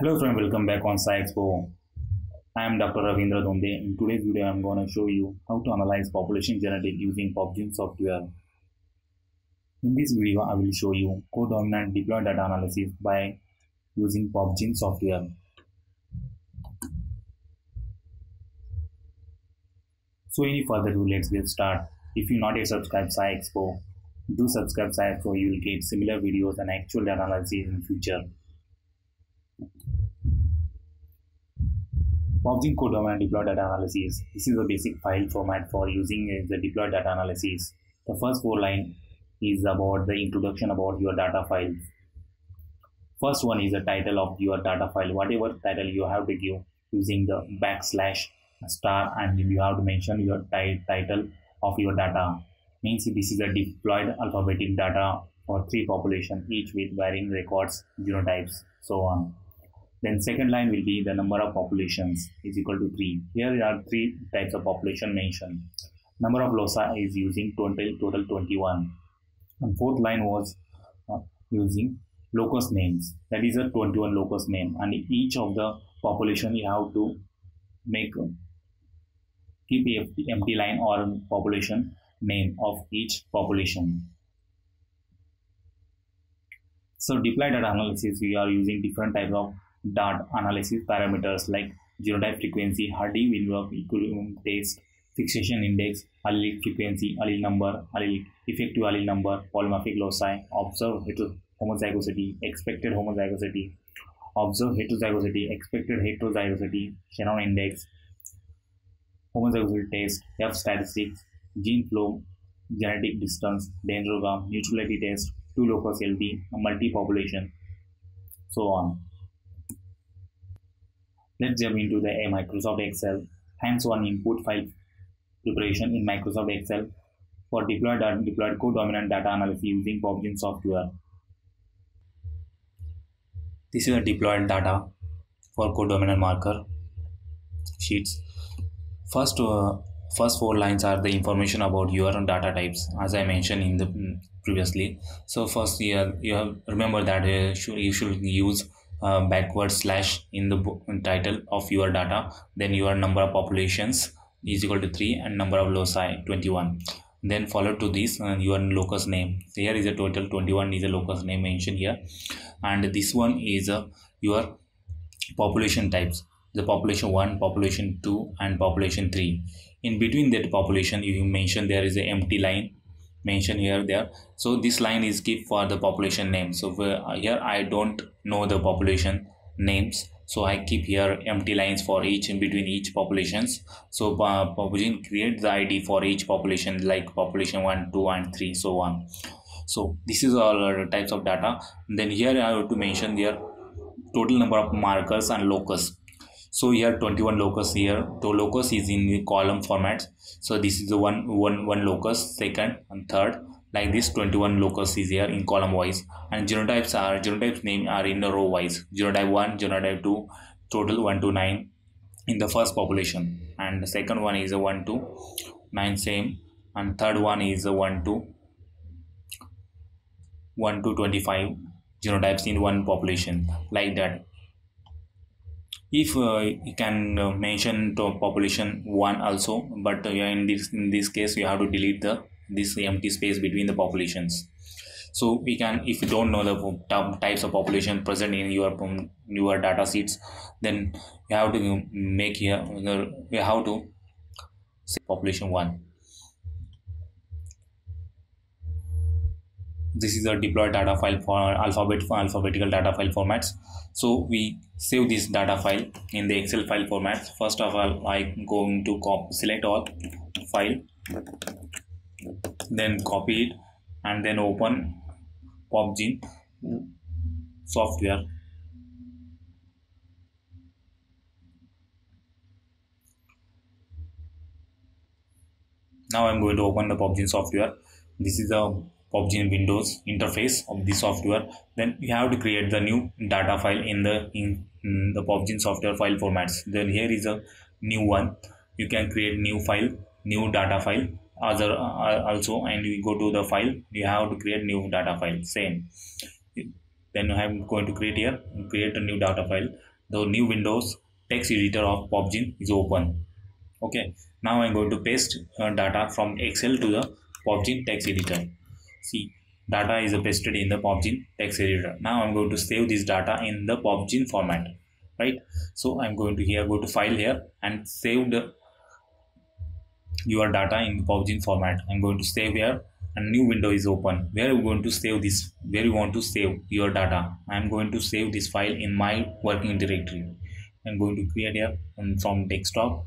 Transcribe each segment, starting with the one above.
Hello friend, welcome back on SciExpo. I am Dr. Ravindra Donde. In today's video, I am going to show you how to analyze population genetic using PopGene software. In this video, I will show you codominant diploid data analysis by using PopGene software. So any further ado, let's get started. If you not yet subscribed SciExpo, do subscribe SciExpo. You will get similar videos and actual data analysis in future. PopGene codominant diploid data analysis. This is the basic file format for using uh, the diploid data analysis. The first four line is about the introduction about your data files. First one is the title of your data file. Whatever title you have to give using the backslash star and you have to mention your title of your data. Means this is a diploid alphabetic data for three population each with varying records, genotypes, so on then second line will be the number of populations is equal to 3 here are three types of population mentioned. Number of loci is using total total 21 and fourth line was uh, using locus names. That is a 21 locus name. And each of the population you have to make keep a empty line or population name of each population. So diploid data analysis we are using different types of data analysis parameters like genotype frequency, Hardy Weinberg equilibrium test, fixation index, allelic frequency, allele number, allelic effective allele number, polymorphic loci, observed homozygosity, expected homozygosity, observed heterozygosity, expected heterozygosity, Shannon index, homozygosity test, F statistics, gene flow, genetic distance, dendrogram, neutrality test, two locus LD, multi-population, so on. Let's jump into the Microsoft Excel hands-on input file preparation in Microsoft Excel for diploid and diploid codominant data analysis using PopGene software. This is a diploid data for co-dominant marker sheets. First, uh, first four lines are the information about your data types, as I mentioned in the previously. So first, you, you have remember that uh, you should use uh, backward slash in the title of your data then your number of populations is equal to 3 and number of loci 21 then follow to this uh, your locus name. Here is a total 21 is a locus name mentioned here. And this one is uh, your population types. The population 1 population 2 and population 3 in between that population you mention there is a empty line mentioned here there. So this line is keep for the population name. So uh, here i don't know the population names. So i keep here empty lines for each in between each populations. So uh, population create the id for each population like population 1 2 and 3 so on. So this is all types of data. Then here i have to mention here total number of markers and locus so here 21 locus here. The locus is in the column format so this is the one one one locus second and third. Like this 21 locus is here in column wise. And genotypes are genotypes name are in the row wise. Genotype 1 genotype 2 total 1 to 9 in the first population. And the second one is a 1 to 9 same. And third one is a 1 to 1 to 25 genotypes in one population. Like that if uh, you can uh, mention to population 1 also but uh, in this in this case you have to delete the this empty space between the populations. So we can if you don't know the types of population present in your um, your data sheets then you have to make here you have to say population 1 this is a diploid data file for alphabet for alphabetical data file formats. So we save this data file in the excel file format. First of all i'm going to select all file then copy it and then open popgen software. Now i'm going to open the popgen software. This is the PopGene Windows interface of the software then you have to create the new data file in the in, in the PopGene software file formats. Then here is a new one. You can create new file new data file other uh, also and you go to the file. You have to create new data file same. Then I'm going to create here create a new data file. The new windows text editor of POPGENE is open. Okay. Now I'm going to paste uh, data from Excel to the POPGENE text editor see data is pasted in the POPGENE text editor. Now I'm going to save this data in the POPGENE format right? So I'm going to here go to file here and save the your data in the POPGENE format. I'm going to save here and new window is open. Where you going to save this? Where you want to save your data? I'm going to save this file in my working directory. I'm going to create here from desktop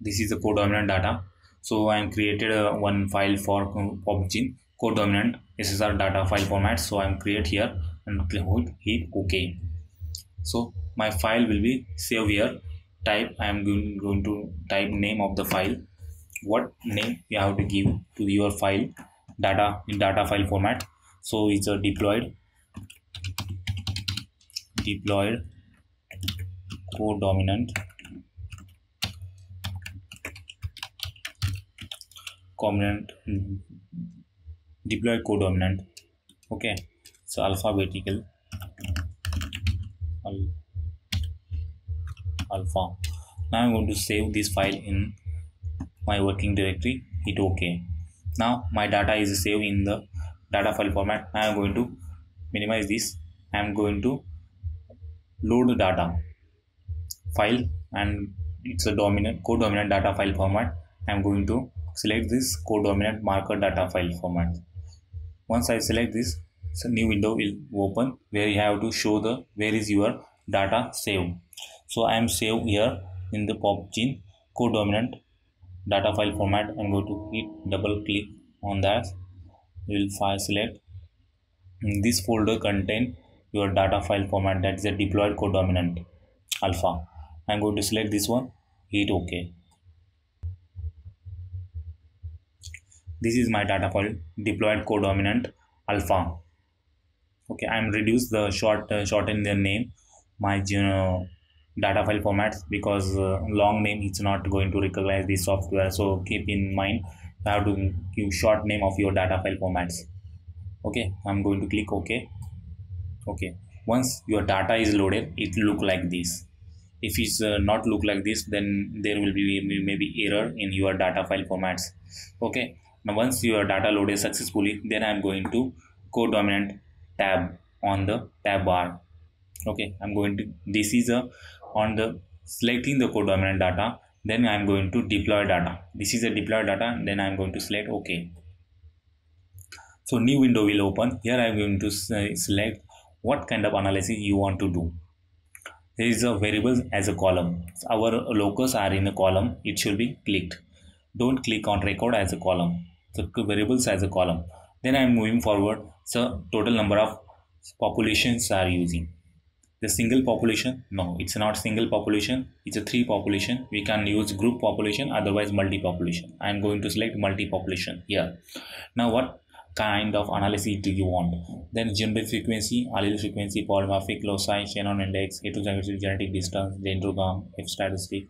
this is the codominant data. So i am created uh, one file for POPGENE codominant SSR data file format. So i'm create here and click hit ok. So my file will be saved here. Type i am going, going to type name of the file. What name you have to give to your file data in data file format. So it's a diploid diploid codominant codominant mm, deploy codominant okay? So alphabetical. Al alpha. Now i'm going to save this file in my working directory. Hit ok. Now my data is saved in the data file format. I'm going to minimize this. I'm going to load the data file and it's a dominant codominant data file format. I'm going to select this codominant marker data file format. Once i select this a new window will open where you have to show the where is your data saved. So i am saved here in the POPGENE codominant data file format. I'm going to hit double click on that. Will file select. This folder contain your data file format that is a diploid codominant alpha. I'm going to select this one hit ok this is my data file diploid codominant alpha. Okay i'm reduce the short uh, shorten the name my you know, data file formats because uh, long name it's not going to recognize the software. So keep in mind you have to give short name of your data file formats. Okay i'm going to click ok. Okay once your data is loaded it look like this. If it's uh, not look like this then there will be maybe error in your data file formats. Okay now once your data loaded successfully then i'm going to codominant tab on the tab bar. Okay i'm going to this is a on the selecting the codominant data then i'm going to deploy data. This is a deploy data then i'm going to select okay so new window will open. Here i'm going to select what kind of analysis you want to do. There is a variable as a column. Our locus are in a column. It should be clicked don't click on record as a column. So variables as a column. Then i'm moving forward. So total number of populations are using. The single population? No it's not single population. It's a three population. We can use group population otherwise multi population i'm going to select multi population here. Now what kind of analysis do you want? Then gender frequency allele frequency polymorphic loci shannon index heterozygosity genetic distance dendrogram f statistic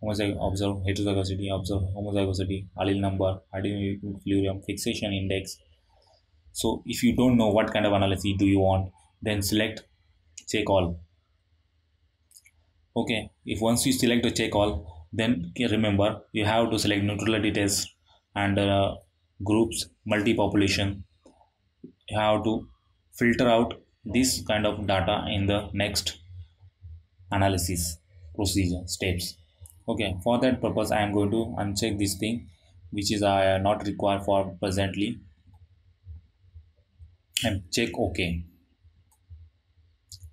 homozyg observe heterozygosity observe homozygosity allele number adenyleucurium fixation index. So if you don't know what kind of analysis do you want then select check all. Okay if once you select the check all then remember you have to select neutrality test and uh, groups multi population you have to filter out this kind of data in the next analysis procedure steps okay for that purpose i am going to uncheck this thing which is uh, not required for presently. And check ok.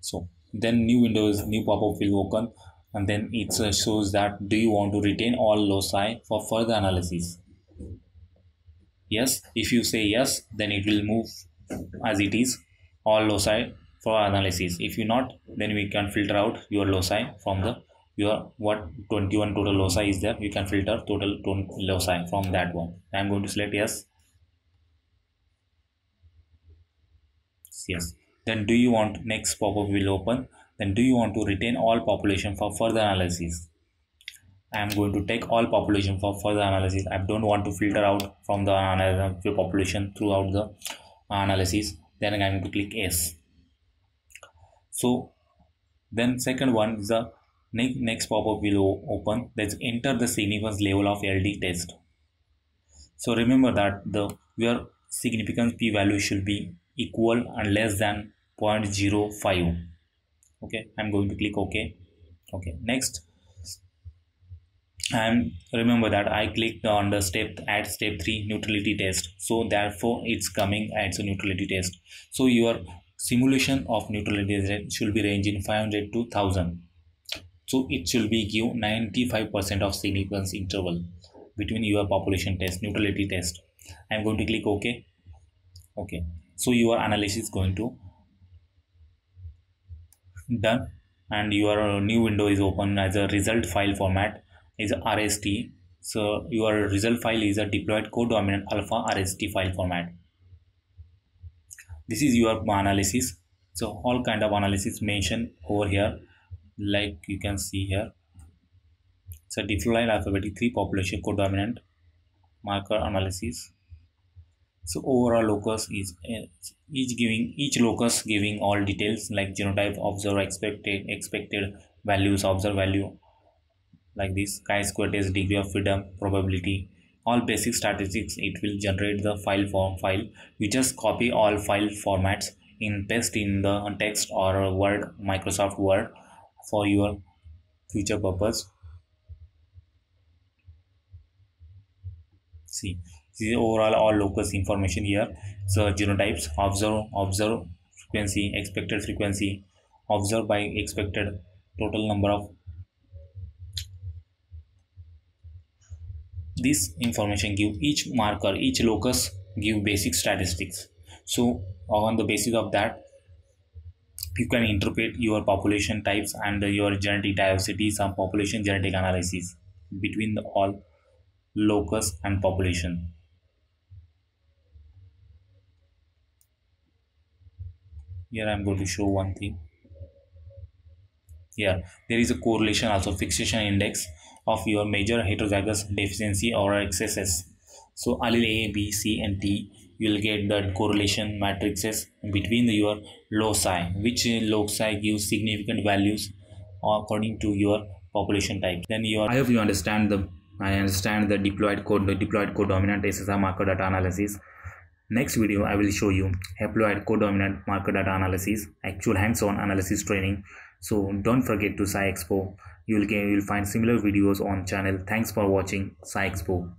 So then new windows new pop-up will open and then it uh, shows that do you want to retain all loci for further analysis? Yes if you say yes then it will move as it is all loci for analysis. If you not then we can filter out your loci from the your what 21 total loci is there you can filter total loci from that one i'm going to select yes yes then do you want next pop-up will open then do you want to retain all population for further analysis I am going to take all population for further analysis. I don't want to filter out from the population throughout the analysis. Then I'm going to click yes. So then second one is the next pop-up will open. Let's enter the significance level of LD test. So remember that the your significance p-value should be equal and less than 0.05 okay i'm going to click ok. Okay next. And remember that i clicked on the step at step 3 neutrality test. So therefore it's coming as a neutrality test. So your simulation of neutrality should be ranging 500 to 1000 so it should be give 95 percent of significance interval between your population test neutrality test i'm going to click ok okay so your analysis is going to done and your new window is open as a result file format is RST. So your result file is a diploid codominant alpha RST file format. This is your analysis. So all kind of analysis mentioned over here, like you can see here. So diploid alphabetic three population codominant marker analysis. So overall locus is eh, each giving each locus giving all details like genotype, observer expected expected values, observer value, like this chi-square test degree of freedom probability all basic statistics it will generate the file form file you just copy all file formats in paste in the text or word microsoft word for your future purpose. See see overall all locus information here. So genotypes observe observe frequency expected frequency observed by expected total number of. This information give each marker each locus give basic statistics. So on the basis of that you can interpret your population types and your genetic diversity some population genetic analysis between the all locus and population here i'm going to show one thing here there is a correlation also fixation index of your major heterozygous deficiency or XSS. So allele A, B, C and T you will get the correlation matrices between your loci which loci gives significant values according to your population type then your i hope you understand the i understand the diploid code the diploid codominant ssr marker data analysis next video i will show you haploid codominant marker data analysis actual hands-on analysis training so don't forget to SciExpo. You'll get you'll find similar videos on channel. Thanks for watching SciExpo.